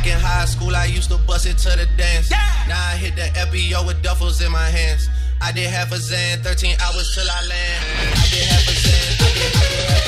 Back in high school, I used to bust it to the dance. Yeah. Now I hit the FBO with duffels in my hands. I did half a zan, 13 hours till I land. I did half a zan, I did, I did